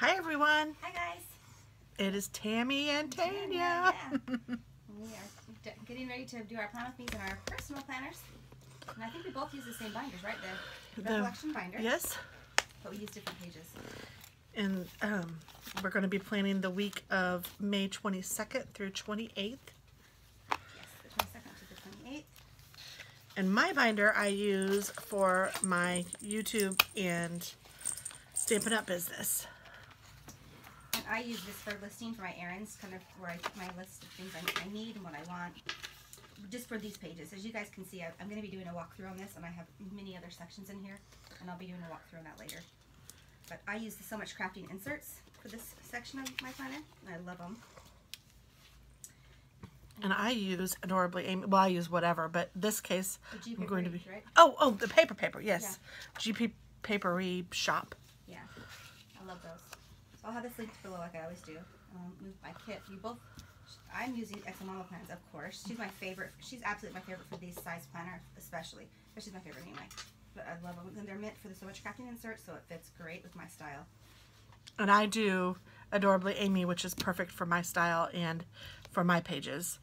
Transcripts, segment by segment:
Hi everyone. Hi guys. It is Tammy and Tanya. Yeah. we are getting ready to do our plan with me's and our personal planners. And I think we both use the same binders, right? The The- recollection binder. yes, But we use different pages. and um, we're going to be planning the week of May 22nd through 28th. Yes, the 22nd to the 28th. And my binder I use for my YouTube and Stampin' Up business. I use this for listing for my errands, kind of where I put my list of things I, I need and what I want. Just for these pages. As you guys can see, I, I'm going to be doing a walkthrough on this, and I have many other sections in here, and I'll be doing a walkthrough on that later. But I use the So Much Crafting inserts for this section of my planner, and I love them. And I use Adorably Amy. Well, I use whatever, but this case I'm going to be. right? Oh, oh, the paper paper. Yes, GP Papery Shop. Yeah, I love those. I'll have this linked below like I always do. Um, move my kit. You both, I'm using Excel Mama plans, of course. She's my favorite. She's absolutely my favorite for these size planner, especially. But she's my favorite anyway. But I love them. And they're meant for the so much crafting insert, so it fits great with my style. And I do Adorably Amy, which is perfect for my style and for my pages.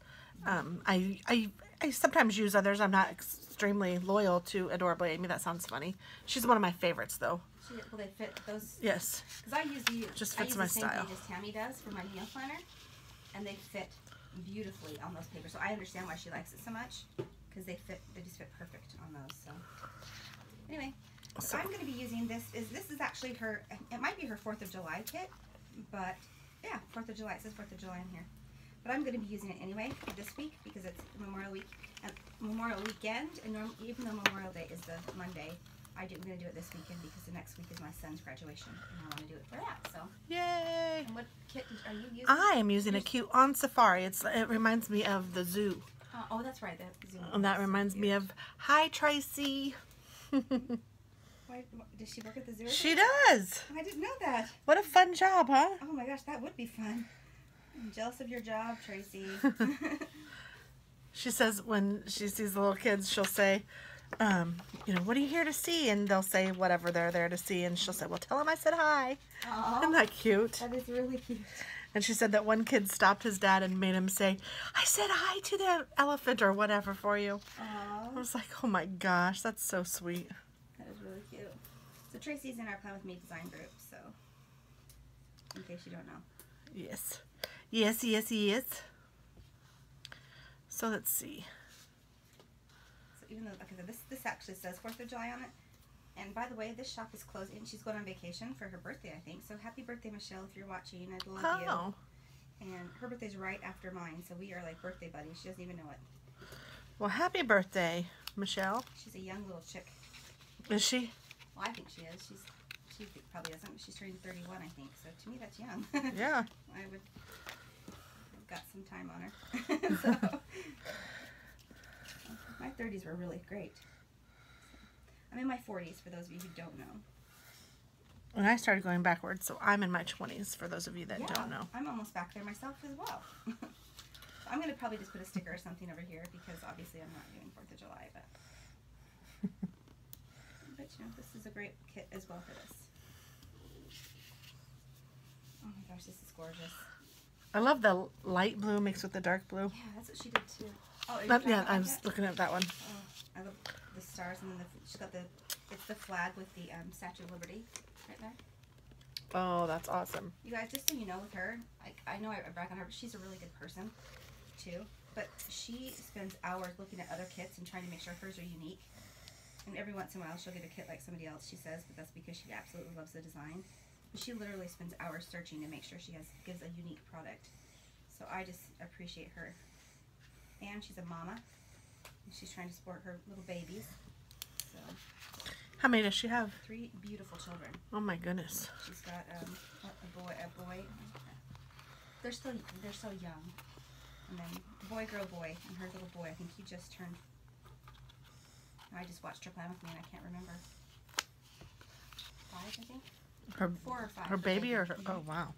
Um, I, I, I sometimes use others. I'm not extremely loyal to Adorably Amy. That sounds funny. She's one of my favorites, though. She, will they fit those? Yes. Because I use the Just fits I use my the same style. page as Tammy does for my meal planner, and they fit beautifully on those papers. So I understand why she likes it so much because they fit. They just fit perfect on those. So anyway, so So- I'm going to be using this. Is this is actually her? It might be her Fourth of July kit, but yeah, Fourth of July. It says Fourth of July in here. But I'm going to be using it anyway this week because it's Memorial Week and Memorial Weekend, and even though Memorial Day is the Monday, I do, I'm going to do it this weekend because the next week is my son's graduation, and I want to do it for that. So, Yay. and what kit are you using? I am using a cute on safari. It's it reminds me of the zoo. Uh, oh, that's right. The zoo. And that reminds me of Hi Tracy. Why, does she work at the zoo? she does. I didn't know that. What a fun job, huh? Oh my gosh, that would be fun. I'm jealous of your job, Tracy. She says when she sees the little kids, she'll say, um, you know, what are you here to see? And they'll say whatever they're there to see. And she'll say, well, tell them I said hi. Isn't that cute? that is really cute. And she said that one kid stopped his dad and made him say, I said hi to the elephant or whatever for you. I was like, oh my gosh, that's so sweet. that is really cute. So Tracy's in our Plan With Me design group, so in case you don't know. Yes. Yes, yes, yes. So let's see. Even though, like I said, this, this actually says 4th of July on it. And by the way, this shop is closed and she's going on vacation for her birthday, I think. So happy birthday, Michelle, if you're watching. I love you. Oh, And her birthday's right after mine, so we are like birthday buddies. She doesn't even know it. well, happy birthday, Michelle. She's a young little chick. Is she? Well, I think she is. She's she probably doesn't. She's turning 31, I think. So to me, that's young. Yeah. I would. I've got some time on her. so 30s were really great. I'm in my 40s for those of you who don't know. When I started going backwards, so I'm in my 20s for those of you that don't know. I'm almost back there myself as well. I'm gonna probably just put a sticker or something over here because obviously I'm not doing Fourth of July, but but you know this is a great kit as well for this. Oh my gosh, this is gorgeous. I love the light blue mixed with the dark blue. Yeah, that's what she did too. Oh, are you That- talking yeah, I was looking at that one. Oh, I love the stars and then the she's got the it's the flag with the um, Statue of Liberty right there. Oh, that's awesome. You guys, just so you know, with her, like I know I brag on her, but she's a really good person, too. But she spends hours looking at other kits and trying to make sure hers are unique. And every once in a while, she'll get a kit like somebody else. She says, but that's because she absolutely loves the design. But she literally spends hours searching to make sure she has gives a unique product. So I just appreciate her. And she's a mama. She's trying to support her little babies. So How many does she have? three beautiful children. Oh my goodness. She's got um, a boy, a boy. They're still, they're so young. And then boy, girl, boy, and her little boy. I think he just turned. I just watched her plan with me, and I can't remember. Five, I think. Her Four or five. her baby or her? Oh wow.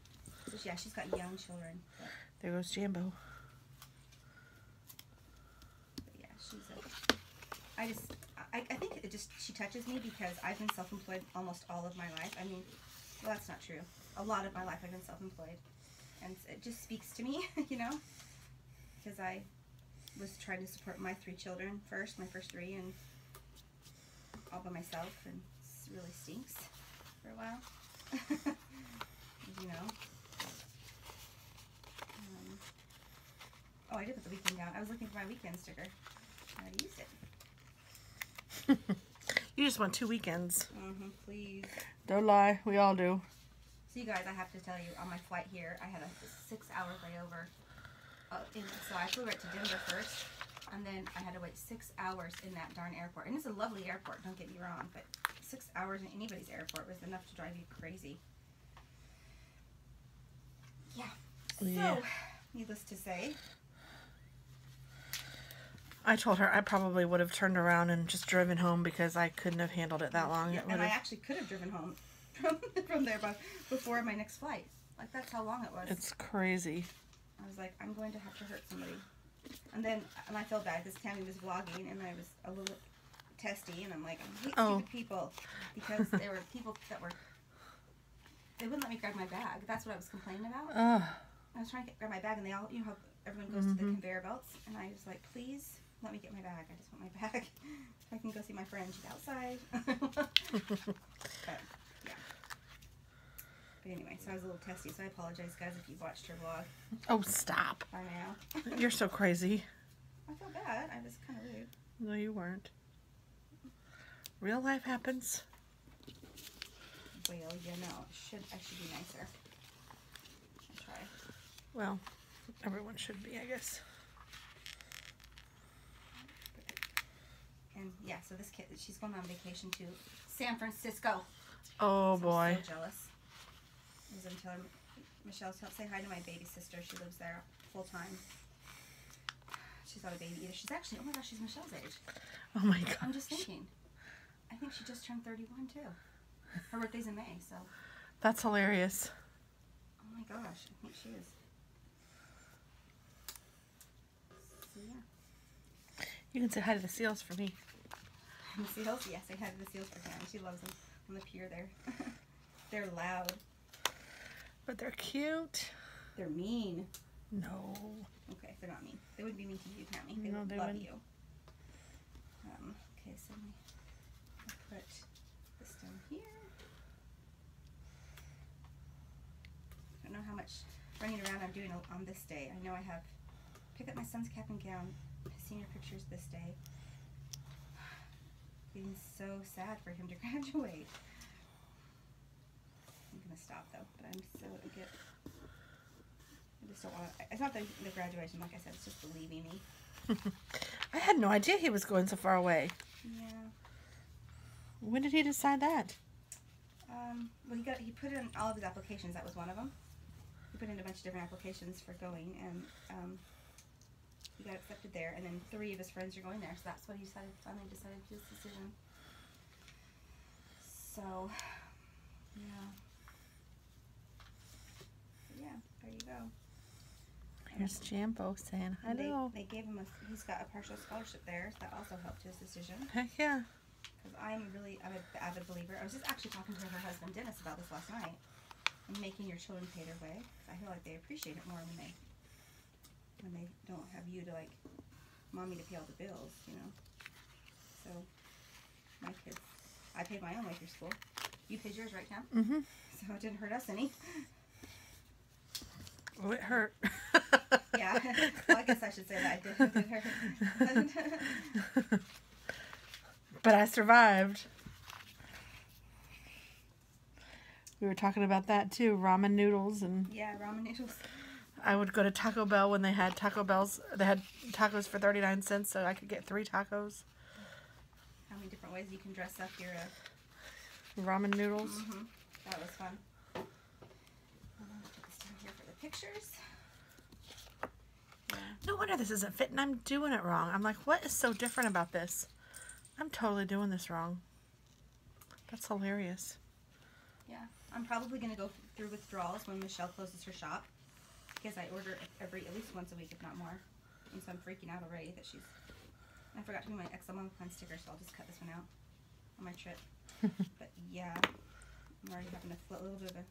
So yeah, she's got young children. But, There goes Jambo. but yeah, she's a. I just, I, I think it just she touches me because I've been self-employed almost all of my life. I mean, well, that's not true. A lot of my life I've been self-employed, and it just speaks to me, you know, because I was trying to support my three children first, my first three, and all by myself, and it really stinks for a while. you know. Um, oh, I did put the weekend down. I was looking for my weekend sticker. I used it. You just want two weekends. Mm-hmm, please. Don't lie. We all do. So you guys, I have to tell you, on my flight here, I had a six-hour layover. Uh, in, so I flew right to Denver first, and then I had to wait six hours in that darn airport. And it's a lovely airport, don't get me wrong, but six hours in anybody's airport was enough to drive you crazy. Yeah. So, needless to say, I told her I probably would have turned around and just driven home because I couldn't have handled it that long. yeah, It and I actually could have driven home from, from there before my next flight. Like that's how long it was. it's crazy. I was like, I'm going to have to hurt somebody. And then, and I felt bad because Tammy was vlogging and I was a little testy, and I'm like, I hate Oh. stupid people because there were people that were. They wouldn't let me grab my bag. That's what I was complaining about. Ugh. I was trying to get, grab my bag, and they all, you know, everyone goes to the Mhm. conveyor belts, and I was like, please let me get my bag. I just want my bag. I can go see my friend. She's outside. but yeah. But anyway, so I was a little testy, so I apologize, guys, if you've watched her vlog oh, stop. by now. You're so crazy. I feel bad. I was kind of rude. No, you weren't. Real life happens. Well, you know, it should I should be nicer. I'll try. Well, everyone should be, I guess. And yeah, so this kid, she's going on vacation to San Francisco. Oh So boy. I'm so jealous. I was gonna tell her, Michelle, tell, say hi to my baby sister. She lives there full time. She's not a baby either. She's actually, oh my gosh, she's Michelle's age. Oh my god. I'm just thinking. I think she just turned 31 too. Her birthday's in May, so. That's hilarious. Oh my gosh, I think she is. So yeah. You can say hi to the seals for me. The seals, yes, I have the seals for Tammy. She loves them on the pier there. They're loud. But they're cute. They're mean. No. Okay, they're not mean. They would be mean to you, Tammy. They No, would they love wouldn't. you. Um, okay, so me put this down here. I don't know how much running around I'm doing on this day. I know I have pick up my son's cap and gown, senior pictures this day. Being so sad for him to graduate. I'm gonna stop though, but I'm so I get. I just don't want. to It's not the, the graduation, like I said. It's just the leaving me. I had no idea he was going so far away. Yeah. When did he decide that? Um, well, he got he put in all of his applications. That was one of them. He put in a bunch of different applications for going, and um, he got accepted there. And then three of his friends are going there, so that's what he decided. Finally, decided his decision. So, yeah, But yeah. There you go. Here's Jambo saying hello. They, they gave him a. He's got a partial scholarship there, so that also helped his decision. Heck yeah. Because I'm really, I'm an avid believer. I was just actually talking to her husband Dennis about this last night. And making your children pay their way. I feel like they appreciate it more when they, when they don't have you to like, mommy to pay all the bills, you know. So, my kids, I paid my own way through school. You paid yours, right, Tam? Mm-hmm. So it didn't hurt us any. Oh, it hurt. Yeah. well, I guess I should say that it did, it hurt. but I survived. We were talking about that too, ramen noodles, and yeah, ramen noodles. I would go to Taco Bell when they had Taco Bells. They had tacos for thirty nine cents, so I could get three tacos. How many different ways you can dress up your. Uh, Ramen noodles. hmm That was fun. I'm gonna put this down here for the pictures. Yeah. No wonder this isn't fitting. I'm doing it wrong. I'm like, what is so different about this? I'm totally doing this wrong. That's hilarious. Yeah. I'm probably gonna go through withdrawals when Michelle closes her shop because I order every at least once a week, if not more. And so I'm freaking out already that she's. I forgot to do my Excel Mom Plan sticker, so I'll just cut this one out on my trip. but yeah, I'm already having a little bit of a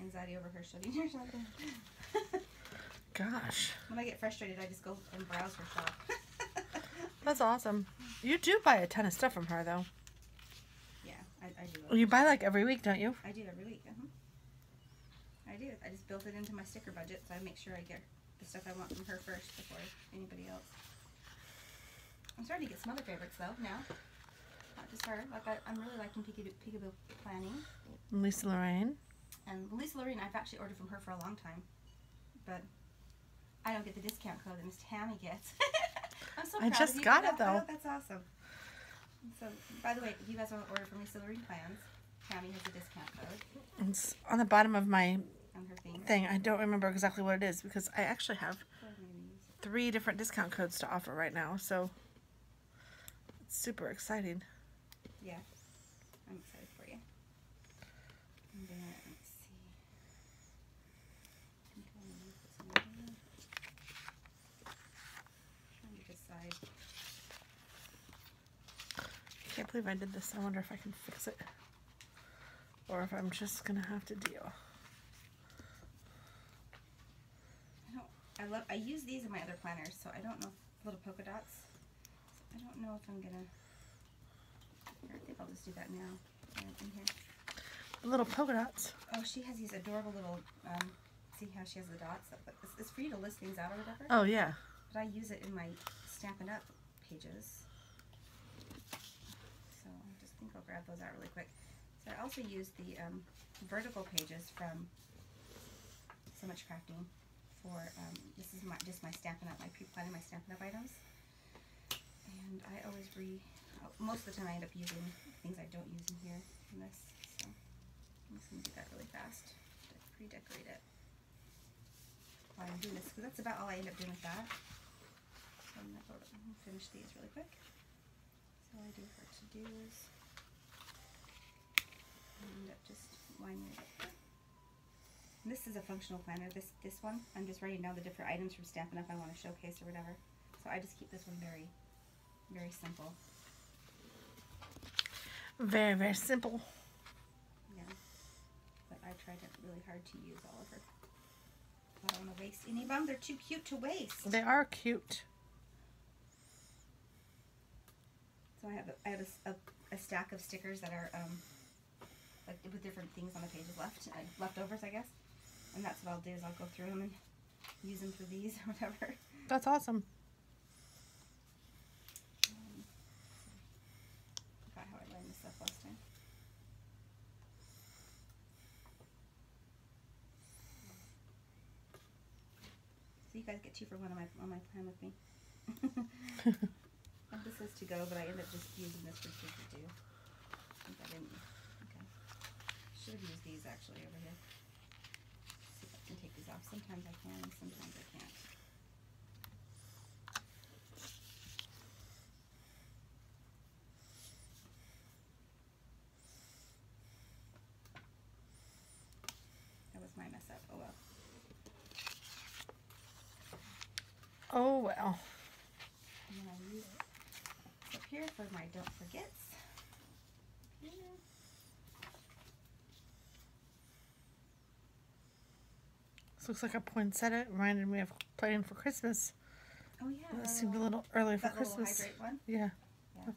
anxiety over her shutting or something. Gosh, when I get frustrated, I just go and browse her shop. that's awesome. You do buy a ton of stuff from her, though. yeah, I, I do. You buy like every week, don't you? I do every week. uh I do. I just built it into my sticker budget, so I make sure I get the stuff I want from her first before anybody else. I'm starting to get some other favorites though now. Not just her. Like I, I'm really liking Peekaboo, Peekaboo Planning. Lisa Lorene. And Lisa Lorene, I've actually ordered from her for a long time, but I don't get the discount code that Miss Tammy gets. I'm so I just of you got it, oh, though. Oh, that's awesome. So, by the way, if you guys want to order from Lisa Lorene Plans, Tammy has a discount code It's on the bottom of my on her thing. thing. I don't remember exactly what it is because I actually have What am I gonna use? three different discount codes to offer right now. So it's super exciting. Yeah, I'm excited for you. And then let's see. I think I'm gonna use this one here. Trying to decide. I can't believe I did this. I wonder if I can fix it. Or if I'm just gonna have to deal. I love. I use these in my other planners, so I don't know little polka dots. I don't know if I'm gonna. I think I'll just do that now. In here. Little polka dots. Oh, she has these adorable little. Um, see how she has the dots. It's, it's for you to list things out or whatever. Oh yeah. But I use it in my Stampin' Up pages. So I just think I'll grab those out really quick. So I also use the um, vertical pages from So Much Crafting for, um, this is my just my Stampin' Up, my pre-planning my Stampin' Up items. And I always re, uh, most of the time I end up using things I don't use in here in this. So I'm just going to do that really fast to pre-decorate it while I'm doing this because that's about all I end up doing with that. So I'm gonna go finish these really quick. So I do for to do's. End up just winding it up. This is a functional planner. This this one, I'm just writing down the different items from Stampin' Up I want to showcase or whatever. So I just keep this one very, very simple. Very very simple. Yeah. But I tried it really hard to use all of her. I don't want to waste any of them. They're too cute to waste. They are cute. So I have a, I have a a, a stack of stickers that are um, like with different things on the pages left, uh, leftovers, I guess. And that's what I'll do is I'll go through them and use them for these or whatever. That's awesome. Um, forgot how I lined this up last time. So you guys get two for one on my on my plan with me. This is to go, but I end up just using this for two to do. I think I didn't. Okay. Should have used these actually over here. See if I can take these off. Sometimes I can, sometimes I can't. That was my mess up. Oh well. Oh well. And then I use this up here for my don't forgets. Here. This looks like a poinsettia. It reminded me of playing for Christmas. Oh yeah. That that seemed a little- little early for that little Christmas. hydrate one. Yeah. Yeah.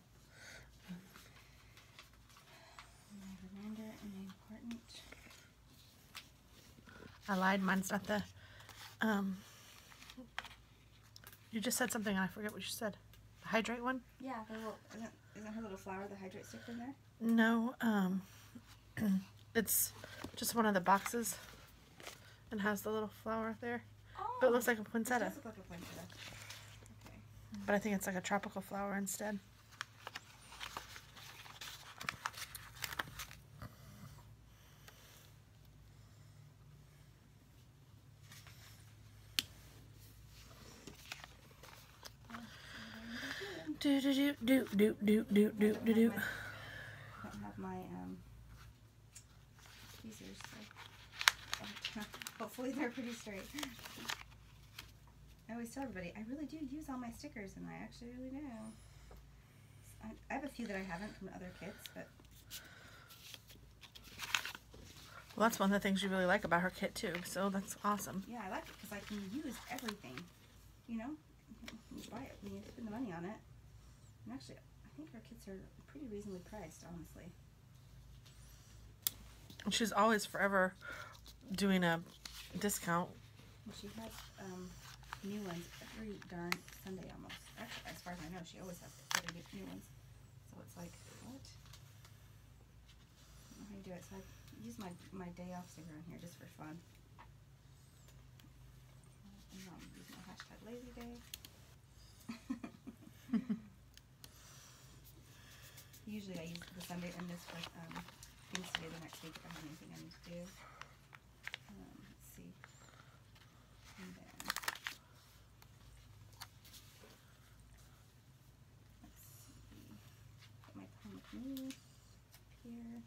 My reminder and important. I lied. Mine's not the. Um. You just said something and I forget what you said. The hydrate one? Yeah, the little isn't isn't her little flower the hydrate stick in there? No. Um. it's just one of the boxes, and has the little flower there. Oh, But it looks oh. like a it poinsettia. does look like a poinsettia. Okay. But I think it's like a tropical flower instead. Do do do do do do do do do do. I don't have my um tweezers, so hopefully they're pretty straight. I always tell everybody I really do use all my stickers, and I actually really do. I, have a few that I haven't from other kits, but Well, that's one of the things you really like about her kit too. So that's awesome. Yeah, I like it because I can use everything. You know, you buy it when you spend the money on it. And actually, I think her kits are pretty reasonably priced, honestly. And she's always forever doing a discount. And she has um, new ones every darn Sunday almost. Actually, as far as I know, she always has every new ones. So it's like, what? I don't know how you do it. So I use my, my day off sticker on here just for fun. And I'm using my hashtag lazy day. Usually I use the Sunday and this for um, things to do the next week if I have anything I need to do. Um, let's see. And then let's see. Put my here.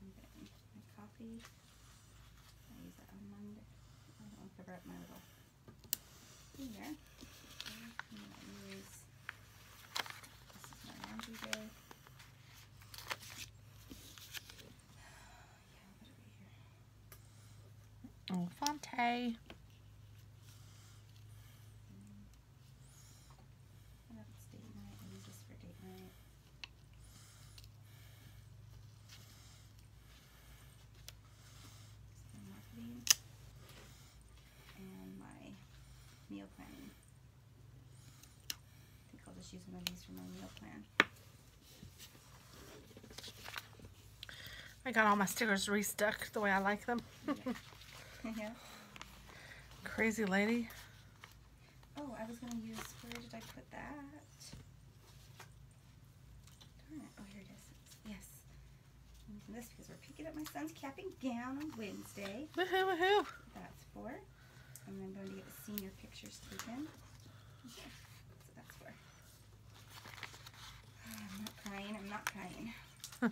And then my coffee. I use that on Monday. I don't want to cover up my little thing there. Okay, use this is my laundry day. Oh, yeah, do we here? Oh, Fonte. I know it's date night. I use this for date night. It's my marketing and my meal planning. I think I'll just use one of these for my meal plan. I got all my stickers restuck the way I like them. yeah. Crazy lady. Oh, I was gonna use. Where did I put that? Darn it! Oh, here it is. Yes. I'm using this because we're picking up my son's cap and gown on Wednesday. Woohoo, woohoo. That's for. And I'm going to get the senior pictures taken. Okay, That's what that's for. I'm not crying. I'm not crying. I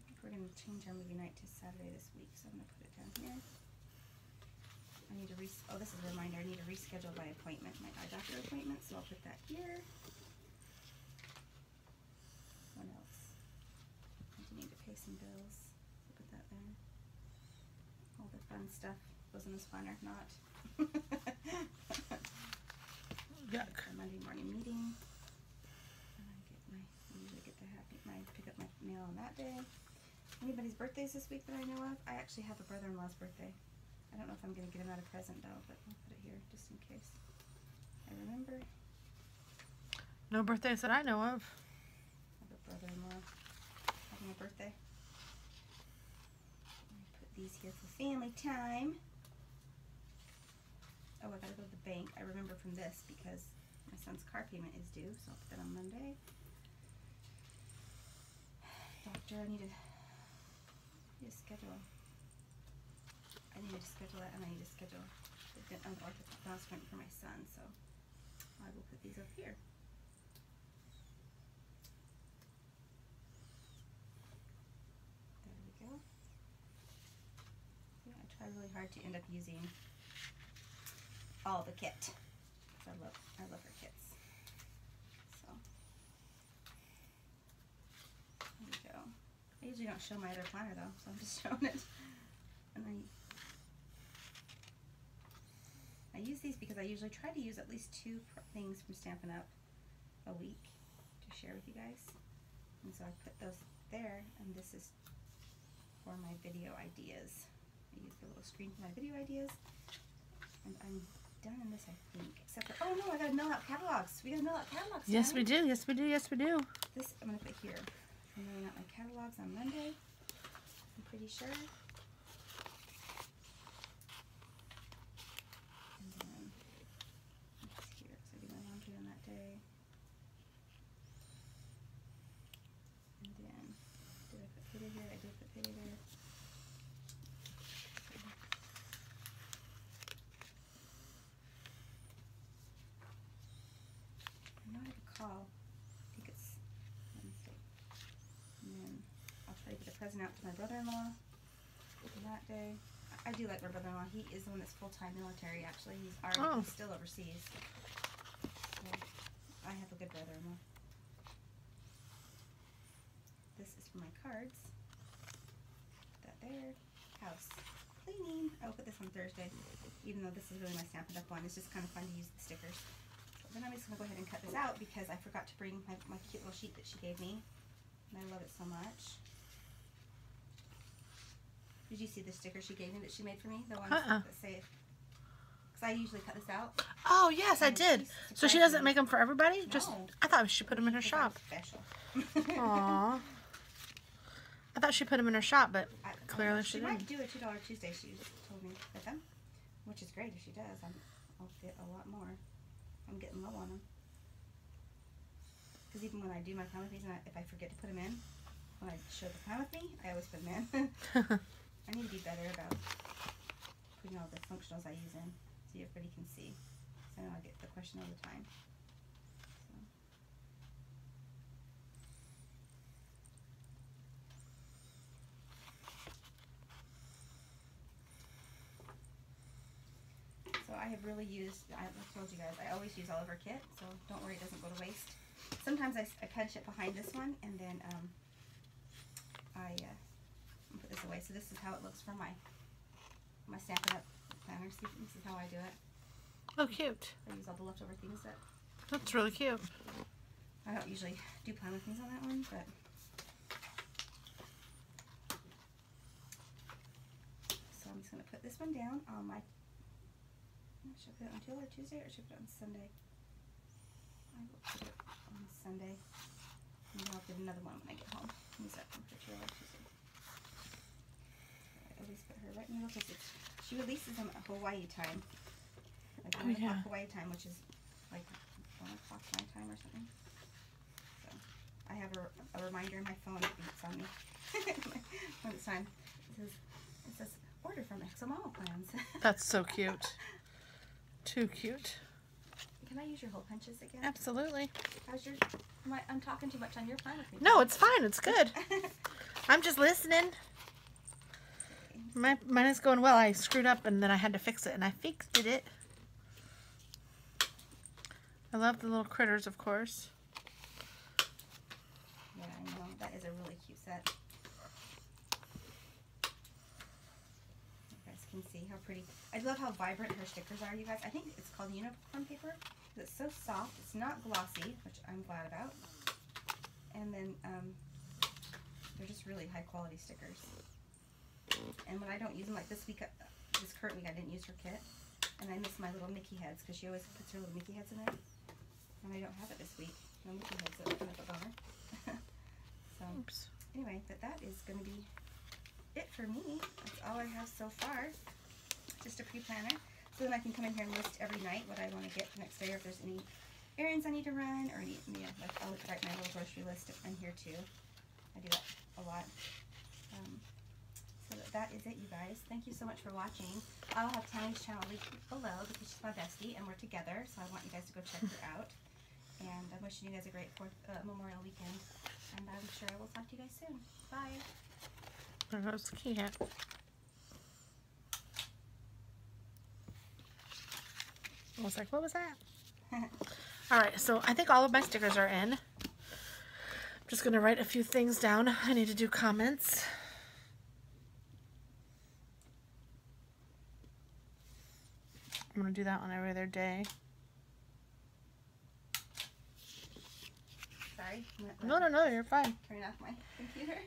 think we're going to change our movie night to Saturday this week, so I'm going to put it down here. I need to re. Oh, this is a reminder. I need to reschedule my appointment, my eye doctor appointment, so I'll put that here. What else? I do need to pay some bills. So put that there. All the fun stuff. Wasn't as fun or not. Yuck. Monday morning meeting. And I get my I usually get to have my pick up my mail on that day. Anybody's birthdays this week that I know of? I actually have a brother-in-law's birthday. I don't know if I'm gonna get him out a present though, but I'll put it here just in case. I remember No birthdays that I know of. have a brother-in-law having a birthday. Put these here for family time. Oh, I gotta go to the bank. I remember from this because my son's car payment is due, so I'll put that on Monday. Doctor, I need to, need to schedule. I need to schedule it, and I need to schedule an orthodontist for my son. So I will put these up here. There we go. Yeah, I try really hard to end up using all the kit. I love I love her kits. So there we go. I usually don't show my other planner though, so I'm just showing it. And I I use these because I usually try to use at least two things from Stampin' Up a week to share with you guys. And so I put those there, and this is for my video ideas. I use the little screen for my video ideas. And I'm done in this, I think. Except for, oh no, I gotta mail out catalogs. We gotta mail out catalogs. Yes, we do. Yes, we do. Yes, we do. This I'm gonna put here. I'm mailing out my catalogs on Monday. I'm pretty sure. And then here, I do my laundry on that day. And then did I put payday here? I did put payday there. I know I have a call. I think it's Wednesday. And then I'll try to get a present out to my brother-in-law that day. I- I do like my brother-in-law. He is the one that's full-time military. Actually, he's already Oh. he's still overseas. So I have a good brother-in-law. This is for my cards. That there. House cleaning. I'll put this on Thursday, even though this is really my Stampin' Up one. It's just kind of fun to use the stickers. But then I'm just gonna go ahead and cut this out because I forgot to bring my, my cute little sheet that she gave me, and I love it so much. Did you see the sticker she gave me that she made for me? The ones Uh-uh. that say. Because I usually cut this out. Oh yes, I Oh, did. So she doesn't make them for everybody. Just No. I thought she put them in her shop. Special. Aw. I thought she put them in her shop, but I- oh, clearly she she might didn't. do a two dollar Tuesday. She told me with them, which is great if she does. I'm, I'll get a lot more. I'm getting low on them. Because even when I do my plan with these, and I, if I forget to put them in, when I show the plan with me, I always put them in. I need to be better about putting all the functionals I use in, so everybody can see. So I know I get the question all the time. So. I have really used, I I told you guys, I always use all of her kit, so don't worry, it doesn't go to waste. Sometimes I punch it behind this one, and then um, I uh, away. So this is how it looks for my my Stampin' Up! planner. See, this is how I do it. Oh, cute. I use all the leftover things that That's really cute. I don't usually do planner things on that one, but so I'm just gonna put this one down on my. Should I put it on Tuesday, Tuesday, or should I put it on Sunday? I will put it on Sunday, and then I'll get another one when I get home. Use that one for. Tuesday. I always put her right in the middle because she releases them at Hawaii time, like Oh, one yeah. o'clock Hawaii time, which is like one o'clock my time or something. So I have a, a reminder in my phone that beeps on me when it's time. It says, it says order from Excel Mama Plans. That's so cute. Too cute. Can I use your hole punches again? Absolutely. How's your? Am I, I'm talking too much on your plan with me. No, it's fine. It's good. I'm just listening. My, mine is going well. I screwed up and then I had to fix it, and I fixed it. I love the little critters, of course. Yeah, I know. That is a really cute set. You guys can see how pretty. I love how vibrant her stickers are, you guys. I think it's called unicorn paper. It's so soft. It's not glossy, which I'm glad about. And then um, they're just really high quality stickers. And when I don't use them, like this week, uh, this current week, I didn't use her kit. And I miss my little Mickey heads because she always puts her little Mickey heads in there. And I don't have it this week. No Mickey heads that open up a bummer. so Oops. anyway, but that is going to be it for me. That's all I have so far. Just a pre-planner. So then I can come in here and list every night what I want to get for next day, or if there's any errands I need to run, or any, yeah, like I'll write my little grocery list in here too. I do that a lot. Um, so that, that is it, you guys. Thank you so much for watching. I'll have Tammy's channel linked below because she's my bestie and we're together, so I want you guys to go check her out. And I'm wishing you guys a great fourth uh, Memorial weekend, and I'm sure I will talk to you guys soon. Bye. Goes the cat. I was like, what was that? All right, so I think all of my stickers are in. I'm just going to write a few things down. I need to do comments. I'm going to do that one every other day. Sorry. No, no, no, you're fine. Turn off my computer.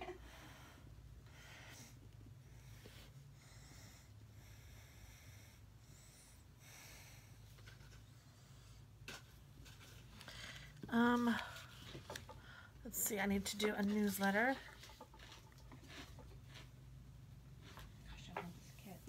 Um, let's see, I need to do a newsletter. Gosh, I love this kit.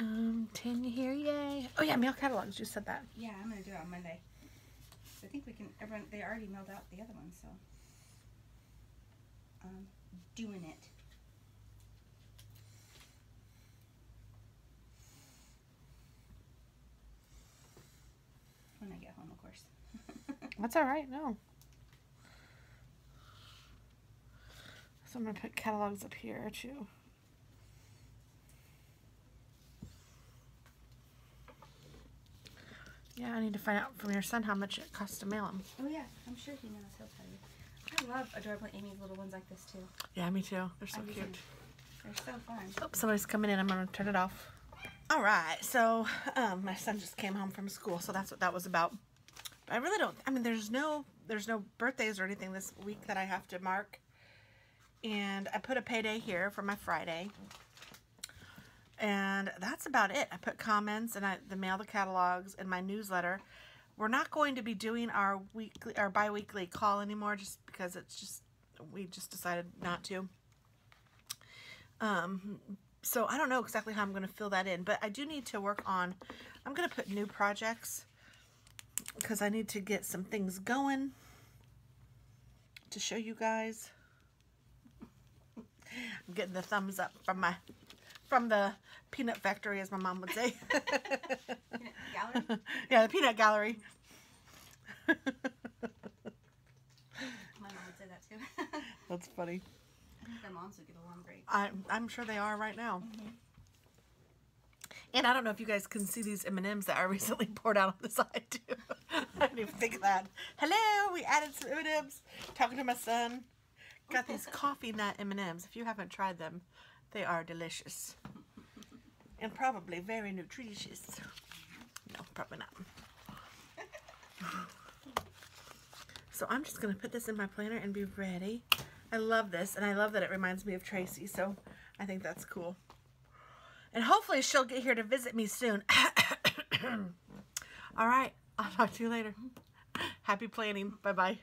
Um, 10 here, yay. Oh, yeah, mail catalogs. You said that. Yeah, I'm gonna do it on Monday. I think we can. Everyone, they already mailed out the other one, so um, doing it. When I get home, of course. That's all right. No. So I'm to put catalogs up here, too. Yeah, I need to find out from your son how much it costs to mail them. Oh yeah, I'm sure he knows. He'll tell you. I love adorable Amy's little ones like this too. Yeah, me too. They're so I cute. They're so fun. Oh, somebody's coming in. I'm gonna turn it off. All right. So, um, my son just came home from school, so that's what that was about. But I really don't. I mean, there's no, there's no birthdays or anything this week that I have to mark. And I put a payday here for my Friday. And that's about it. I put comments and I the mail the catalogs in my newsletter. We're not going to be doing our weekly our bi-weekly call anymore just because it's just we just decided not to. Um so I don't know exactly how I'm going to fill that in, but I do need to work on I'm going to put new projects because I need to get some things going to show you guys. I'm getting the thumbs up from my from the peanut factory as my mom would say. Gallery. yeah, the peanut gallery. My mom would say that too. That's funny. I think their moms would get along great. I'm I'm sure they are right now. Mm-hmm. And I don't know if you guys can see these M&Ms that I recently poured out on the side too. I didn't even think of that. Hello, we added some M&Ms. Talking to my son. Got these coffee nut M&Ms. If you haven't tried them, they are delicious. And probably very nutritious. No, probably not. So I'm just going to put this in my planner and be ready. I love this, and I love that it reminds me of Tracy, so I think that's cool. And hopefully she'll get here to visit me soon. All right, I'll talk to you later. Happy planning. Bye-bye.